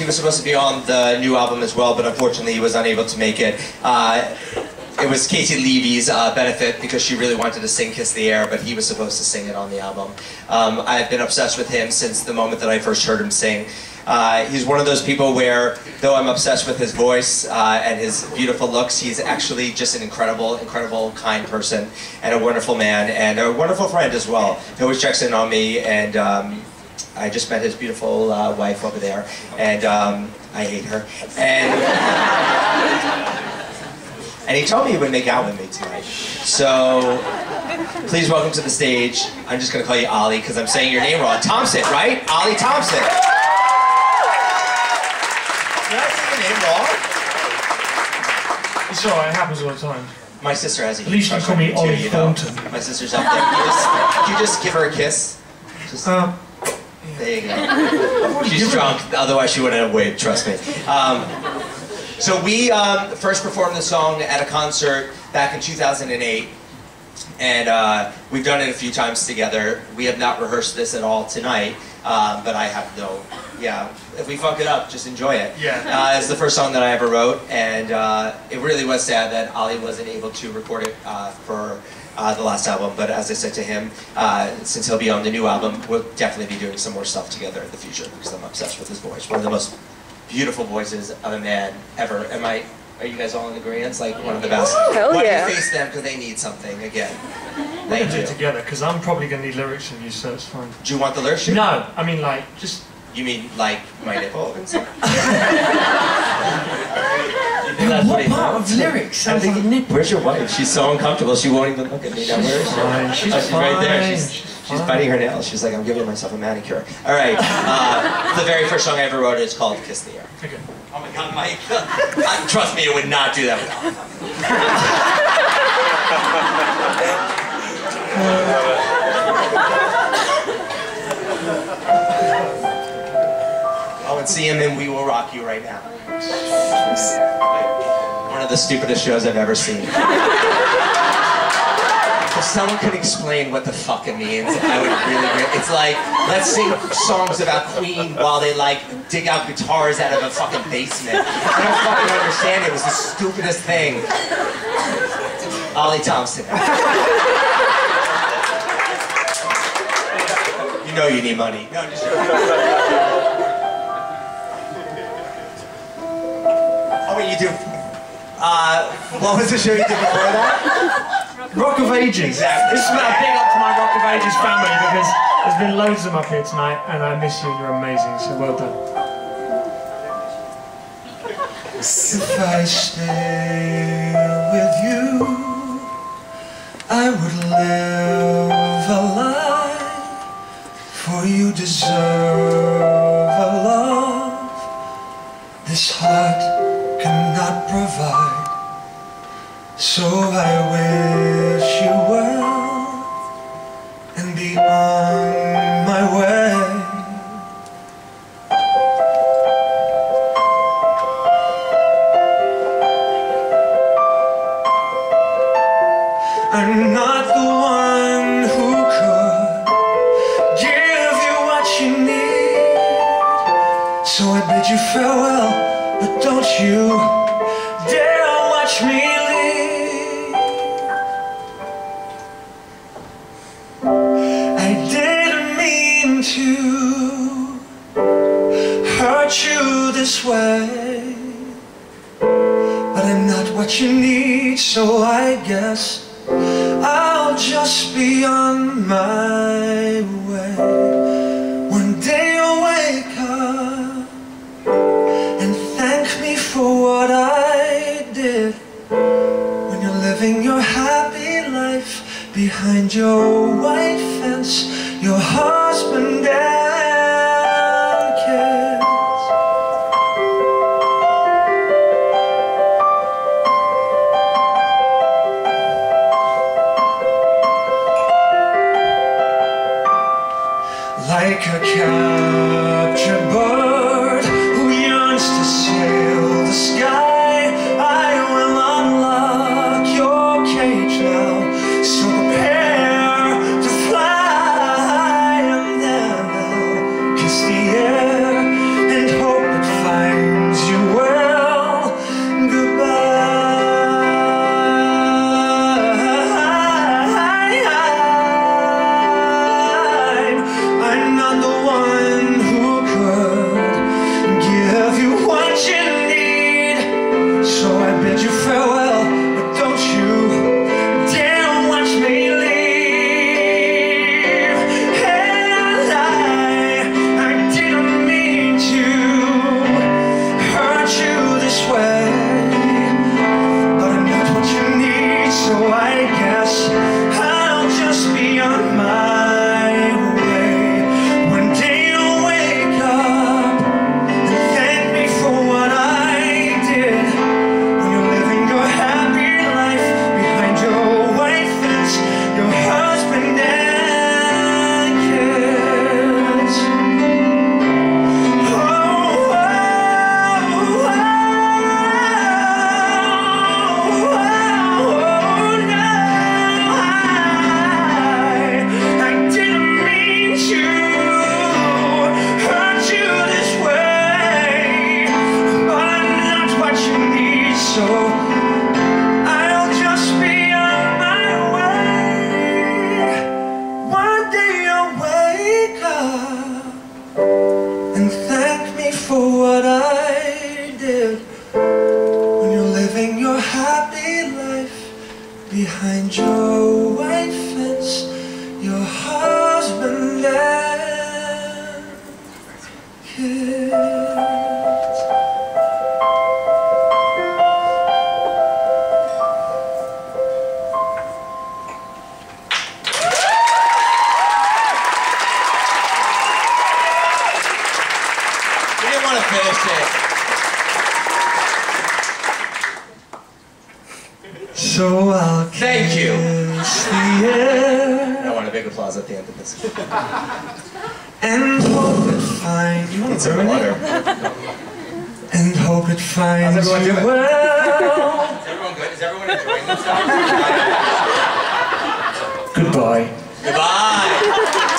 He was supposed to be on the new album as well, but unfortunately he was unable to make it. Uh, it was Caissie Levy's uh, benefit because she really wanted to sing Kiss the Air, but he was supposed to sing it on the album. Um, I've been obsessed with him since the moment that I first heard him sing. Uh, he's one of those people where, though I'm obsessed with his voice uh, and his beautiful looks, he's actually just an incredible, incredible, kind person and a wonderful man and a wonderful friend as well. He always checks in on me, and um, I just met his beautiful uh, wife over there, and um, I hate her. And and he told me he would make out with me tonight. So please welcome to the stage. I'm just gonna call you Oli because I'm saying your name wrong. Thompson, right? Oli Thompson. Did I say your name wrong? It's alright, it happens all the time. My sister has a At least you call me Oli you know. Thornton. My sister's up there. Can you just, can you just give her a kiss? Just, Uh, there you go. She's drunk, otherwise she wouldn't have waved, trust me. Um, so we um, first performed the song at a concert back in 2008, and uh, we've done it a few times together. We have not rehearsed this at all tonight, um, but I have no, yeah, if we fuck it up, just enjoy it. Yeah. Uh, it's the first song that I ever wrote, and uh, it really was sad that Oli wasn't able to record it uh, for uh, the last album. But as I said to him, uh, since he'll be on the new album, we'll definitely be doing some more stuff together in the future because I'm obsessed with his voice. One of the most beautiful voices of a man ever. Am I? Are you guys all in agreement? Like one of the best. Hell Why yeah. do you face them because they need something again? we're Thank gonna do it together because I'm probably gonna need lyrics from you, so it's fine. Do you want the lyrics? No, I mean like just. You mean like my nipple and stuff? You think that's what he wants? lyrics I think Where's your wife? She's so uncomfortable. She won't even look at me now. Where is she? fine, she's Oh, she's right there. She's, she's she's biting her nails. She's like, I'm giving myself a manicure. All right. Uh, the very first song I ever wrote is called "Kiss the Air." Okay. Oh my God, Mike! Uh, Trust me, it would not do that without. Oh, and see him in "We Will Rock You" right now. One of the stupidest shows I've ever seen. If someone could explain what the fuck it means, I would really. It's like, let's sing songs about Queen while they like dig out guitars out of a fucking basement. I don't fucking understand it. It was the stupidest thing. Oli Thompson. You know you need money. No, just Oh, wait, you do. Uh, what was the show you did before that? Rock of Ages. Exactly. This is a big up to my Rock of Ages family because there's been loads of them up here tonight, and I miss you. and You're amazing. So well done. If I stay with you, I would live a life, for you deserve a love this heart cannot provide. So I wish you well and be on my way. I'm not the one who could give you what you need. So I bid you farewell, but don't you dare watch me leave. I didn't mean to hurt you this way. But I'm not what you need, so I guess I'll just be on my way. Your wife and your husband and kids. Like a captured bird who yearns to sail the sky, guess I'll just be on my behind your white fence, your heart. So I'll Thank you. I want a big applause at the end of this. and hope it finds you Need some water. and hope it finds everyone you doing? well. Is everyone good? Is everyone enjoying themselves? Goodbye. Goodbye.